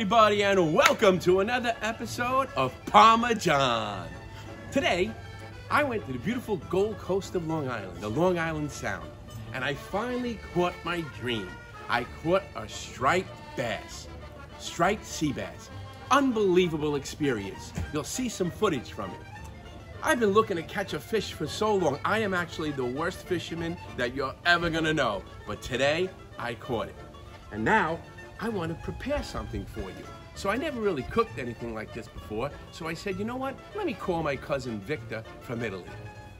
everybody, and welcome to another episode of Parma John. Today, I went to the beautiful Gold Coast of Long Island, the Long Island Sound, and I finally caught my dream. I caught a striped bass, striped sea bass. Unbelievable experience. You'll see some footage from it. I've been looking to catch a fish for so long. I am actually the worst fisherman that you're ever gonna know. But today, I caught it. And now, I want to prepare something for you. So I never really cooked anything like this before. So I said, you know what? Let me call my cousin Victor from Italy.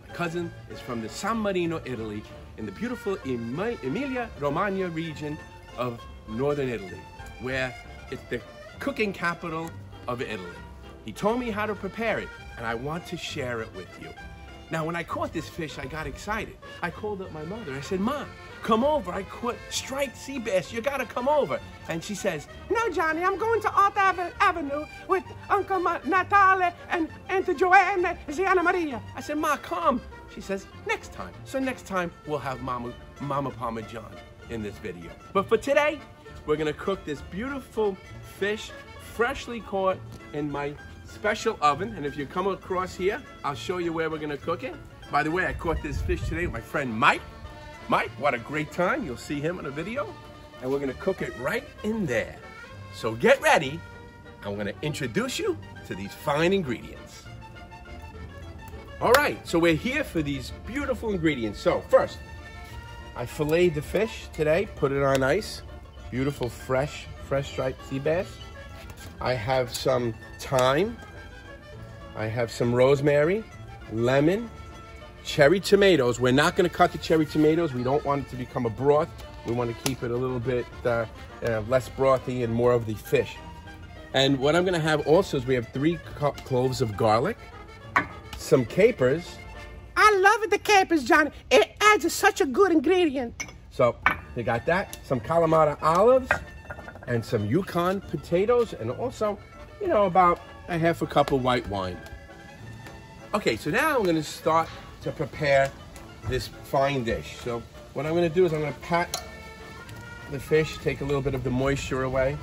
My cousin is from the San Marino, Italy, in the beautiful Emilia Romagna region of northern Italy, where it's the cooking capital of Italy. He told me how to prepare it, and I want to share it with you. Now, when I caught this fish, I got excited. I called up my mother. I said, Mom, come over. I caught striped sea bass. You gotta come over. And she says, No, Johnny, I'm going to Arthur Avenue with Uncle Natale and Auntie Joanne and Ziana Maria. I said, Ma, come. She says, next time. So next time, we'll have Mama, Mama Parmesan in this video. But for today, we're gonna cook this beautiful fish, freshly caught in my special oven. And if you come across here, I'll show you where we're gonna cook it. By the way, I caught this fish today with my friend Mike. Mike, what a great time. You'll see him in a video. And we're gonna cook it right in there. So get ready. I'm gonna introduce you to these fine ingredients. All right, so we're here for these beautiful ingredients. So first, I filleted the fish today, put it on ice. Beautiful, fresh, fresh striped sea bass. I have some thyme. I have some rosemary, lemon, cherry tomatoes. We're not going to cut the cherry tomatoes. We don't want it to become a broth. We want to keep it a little bit uh, uh, less brothy and more of the fish. And what I'm going to have also is we have three cloves of garlic, some capers. I love the capers, Johnny. It adds such a good ingredient. So you got that. Some Kalamata olives and some Yukon potatoes and also, you know, about a half a cup of white wine. Okay, so now I'm gonna start to prepare this fine dish. So what I'm gonna do is I'm gonna pat the fish, take a little bit of the moisture away.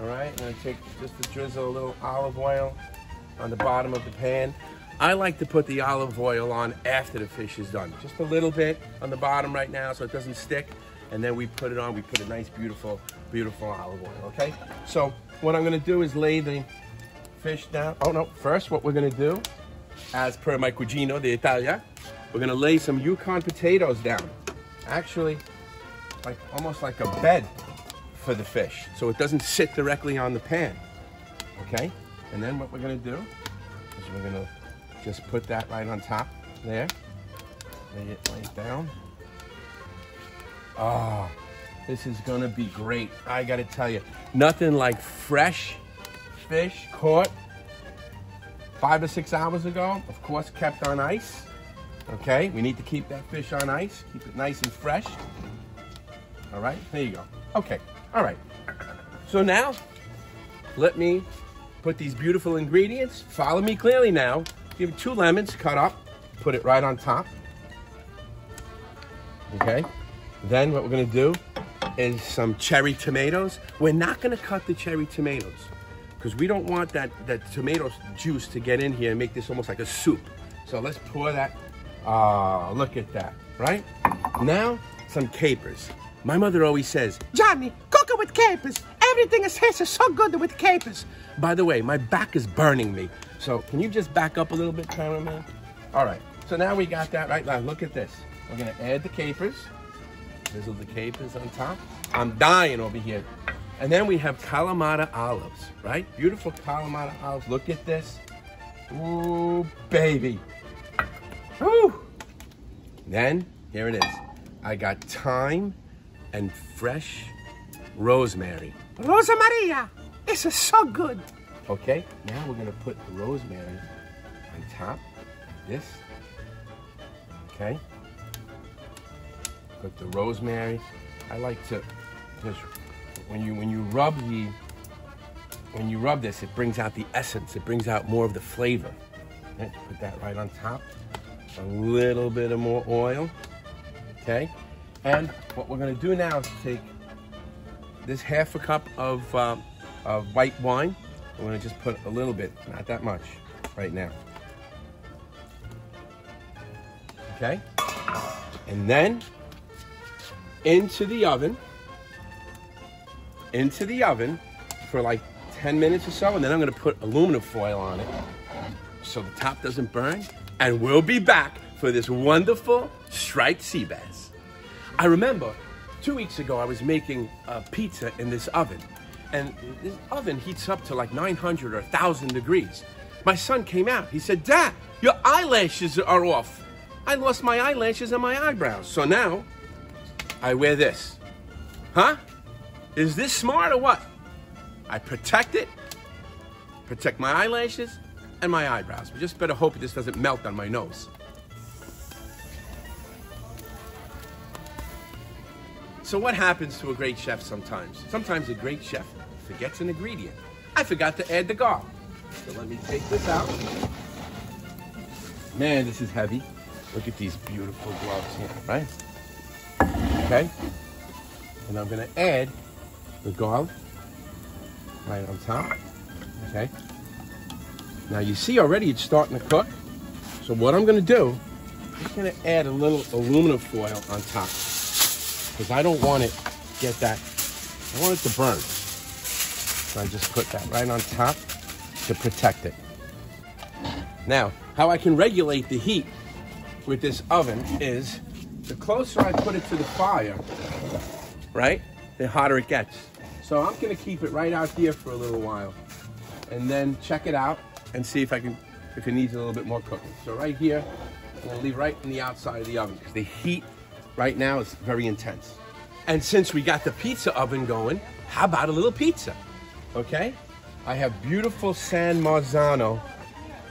All right, and I'm gonna take just a drizzle a little olive oil on the bottom of the pan. I like to put the olive oil on after the fish is done. Just a little bit on the bottom right now so it doesn't stick. And then we put it on, we put a nice, beautiful, beautiful olive oil, okay? So what I'm gonna do is lay the fish down. Oh no, first what we're gonna do, as per my cugino de Italia, we're gonna lay some Yukon potatoes down. Actually, like almost like a bed for the fish, so it doesn't sit directly on the pan, okay? And then what we're gonna do is we're gonna just put that right on top there. Lay it right down. Oh, this is gonna be great. I gotta tell you, nothing like fresh fish caught five or six hours ago, of course kept on ice. Okay, we need to keep that fish on ice, keep it nice and fresh. All right, there you go. Okay, all right. So now, let me put these beautiful ingredients, follow me clearly now. Give two lemons cut up, put it right on top. Okay, then what we're gonna do is some cherry tomatoes. We're not gonna cut the cherry tomatoes because we don't want that, that tomato juice to get in here and make this almost like a soup. So let's pour that. Oh, look at that, right? Now, some capers. My mother always says, Johnny, cook it with capers. Everything is here so good with capers. By the way, my back is burning me. So can you just back up a little bit, cameraman? All right, so now we got that right now. Look at this. We're gonna add the capers. Drizzle the capers on top. I'm dying over here. And then we have Kalamata olives, right? Beautiful Kalamata olives. Look at this. Ooh, baby. Ooh. Then, here it is. I got thyme and fresh rosemary. Rosa Maria. This is so good. Okay, now we're gonna put the rosemary on top. This. Okay. Put the rosemary. I like to just when you when you rub the when you rub this, it brings out the essence. It brings out more of the flavor. Okay, put that right on top. A little bit of more oil. Okay. And what we're gonna do now is take this half a cup of uh, of white wine. We're gonna just put a little bit, not that much, right now. Okay? And then into the oven, into the oven for like 10 minutes or so, and then I'm gonna put aluminum foil on it so the top doesn't burn. And we'll be back for this wonderful striped sea bass. I remember two weeks ago I was making a pizza in this oven, and this oven heats up to like 900 or 1,000 degrees. My son came out. He said, Dad, your eyelashes are off. I lost my eyelashes and my eyebrows. So now I wear this. Huh? Is this smart or what? I protect it, protect my eyelashes and my eyebrows. We just better hope this doesn't melt on my nose. So what happens to a great chef sometimes? Sometimes a great chef forgets an ingredient. I forgot to add the garlic. So let me take this out. Man, this is heavy. Look at these beautiful gloves here, right? Okay. And I'm gonna add the garlic right on top. Okay. Now you see already it's starting to cook. So what I'm gonna do, I'm just gonna add a little aluminum foil on top. Because I don't want it get that, I want it to burn. So I just put that right on top to protect it. Now, how I can regulate the heat with this oven is the closer I put it to the fire, right, the hotter it gets. So I'm gonna keep it right out here for a little while and then check it out and see if I can, if it needs a little bit more cooking. So right here, I'm gonna leave right in the outside of the oven because the heat right now is very intense. And since we got the pizza oven going, how about a little pizza? Okay? I have beautiful San Marzano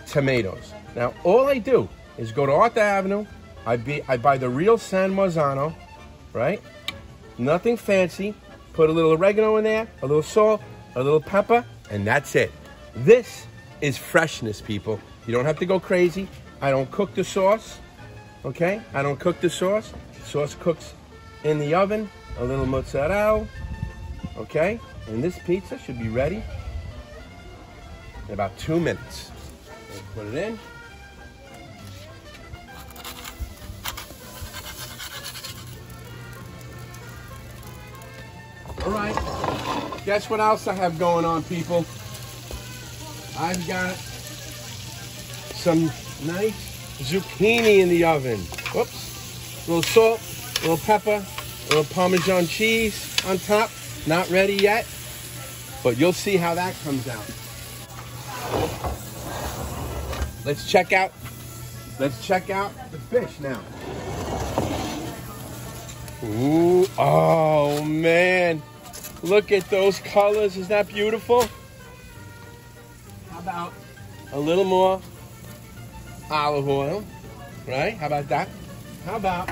tomatoes. Now, all I do is go to Arthur Avenue, I, be, I buy the real San Marzano, right? Nothing fancy. Put a little oregano in there, a little salt, a little pepper, and that's it. This is freshness, people. You don't have to go crazy. I don't cook the sauce, okay? I don't cook the sauce. Sauce cooks in the oven, a little mozzarella, okay? And this pizza should be ready in about two minutes. Put it in. Guess what else I have going on, people? I've got some nice zucchini in the oven. Whoops. A little salt, a little pepper, a little Parmesan cheese on top. Not ready yet, but you'll see how that comes out. Let's check out, let's check out the fish now. Ooh, oh man. Look at those colors. Is that beautiful? How about a little more olive oil, right? How about that? How about,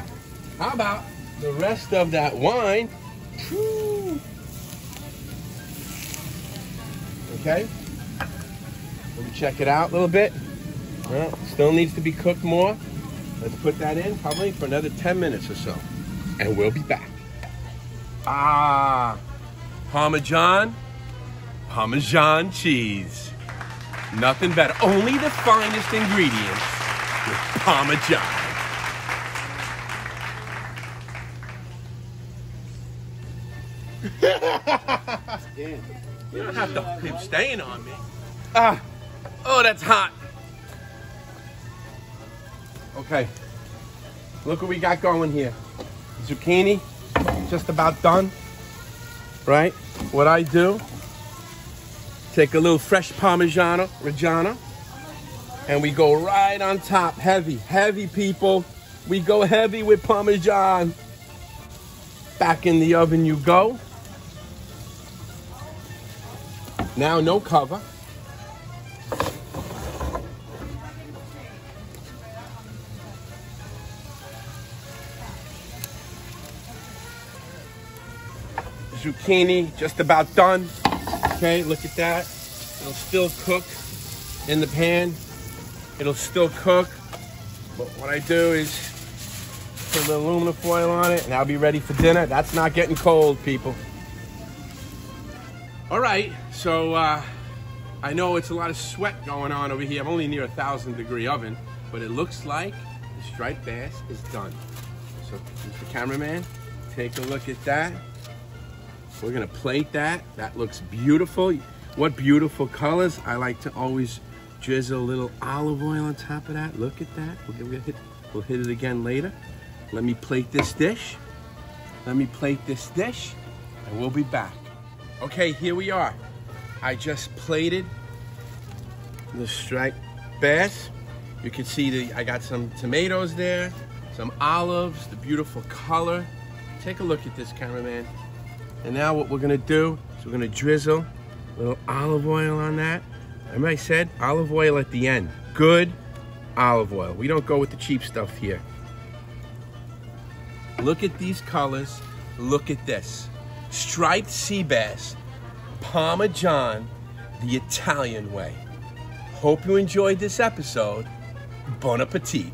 how about the rest of that wine? Whew. Okay. Let me check it out a little bit. Well, still needs to be cooked more. Let's put that in probably for another 10 minutes or so. And we'll be back. Ah, Parmesan, Parmesan cheese. Nothing better. Only the finest ingredients with Parmesan. You don't have to keep staying on me. Ah, oh, that's hot. Okay, look what we got going here. Zucchini, just about done, right? What I do, take a little fresh Parmigiano, Reggiano, and we go right on top, heavy, heavy people. We go heavy with Parmesan. Back in the oven you go. Now no cover. Zucchini just about done. Okay, look at that. It'll still cook in the pan. It'll still cook. But what I do is put the aluminum foil on it and I'll be ready for dinner. That's not getting cold, people. All right, so uh, I know it's a lot of sweat going on over here. I'm only near a thousand degree oven, but it looks like the striped bass is done. So, Mr. Cameraman, take a look at that. We're gonna plate that. That looks beautiful. What beautiful colors. I like to always drizzle a little olive oil on top of that. Look at that. We'll, hit, we'll hit it again later. Let me plate this dish. Let me plate this dish and we'll be back. Okay, here we are. I just plated the striped bass. You can see the I got some tomatoes there, some olives, the beautiful color. Take a look at this, cameraman. And now what we're gonna do is we're gonna drizzle a little olive oil on that. Remember I said olive oil at the end. Good olive oil. We don't go with the cheap stuff here. Look at these colors. Look at this. Striped sea bass, Parma John, the Italian way. Hope you enjoyed this episode. Bon appetit.